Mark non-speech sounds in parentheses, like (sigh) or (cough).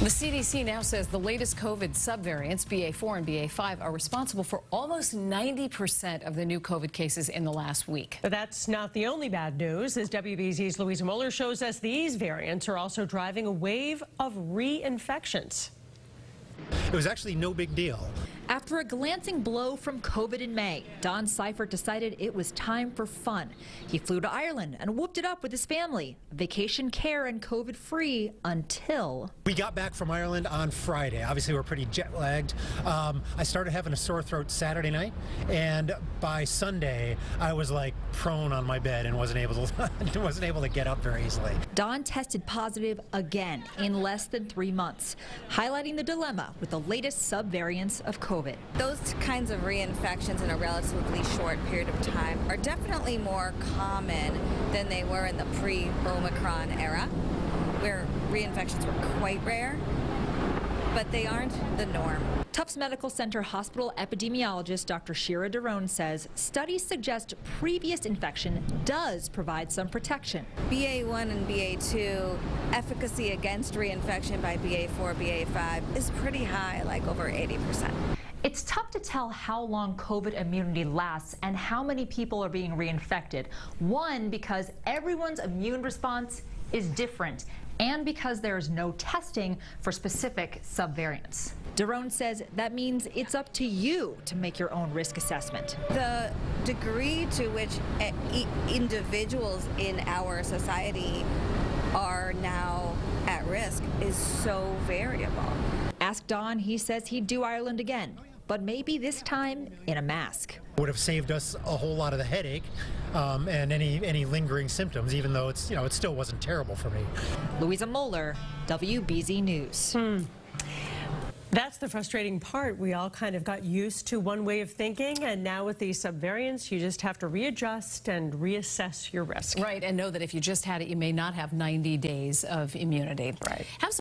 The CDC now says the latest COVID subvariants, BA4 and BA5, are responsible for almost 90% of the new COVID cases in the last week. But that's not the only bad news. As WBZ's Louisa Moller shows us, these variants are also driving a wave of reinfections. It was actually no big deal. After a glancing blow from COVID in May, Don Seifert decided it was time for fun. He flew to Ireland and whooped it up with his family, vacation care and COVID free until. We got back from Ireland on Friday. Obviously, we're pretty jet lagged. Um, I started having a sore throat Saturday night, and by Sunday, I was like prone on my bed and wasn't able to (laughs) wasn't able to get up very easily. Don tested positive again in less than three months, highlighting the dilemma with the latest subvariants of COVID. Those kinds of reinfections in a relatively short period of time are definitely more common than they were in the pre Omicron era, where reinfections were quite rare, but they aren't the norm. Tufts Medical Center hospital epidemiologist Dr. Shira Doron says studies suggest previous infection does provide some protection. BA1 and BA2 efficacy against reinfection by BA4, BA5 is pretty high, like over 80%. It's tough to tell how long COVID immunity lasts and how many people are being reinfected. One, because everyone's immune response is different, and because there is no testing for specific subvariants. Doron says that means it's up to you to make your own risk assessment. The degree to which individuals in our society are now at risk is so variable. Ask Don, he says he'd do Ireland again, but maybe this time in a mask. Would have saved us a whole lot of the headache um, and any any lingering symptoms. Even though it's you know it still wasn't terrible for me. Louisa Moller, WBZ News. That's the frustrating part. We all kind of got used to one way of thinking, and now with these subvariants, you just have to readjust and reassess your risk. Right, and know that if you just had it, you may not have 90 days of immunity. Right. Have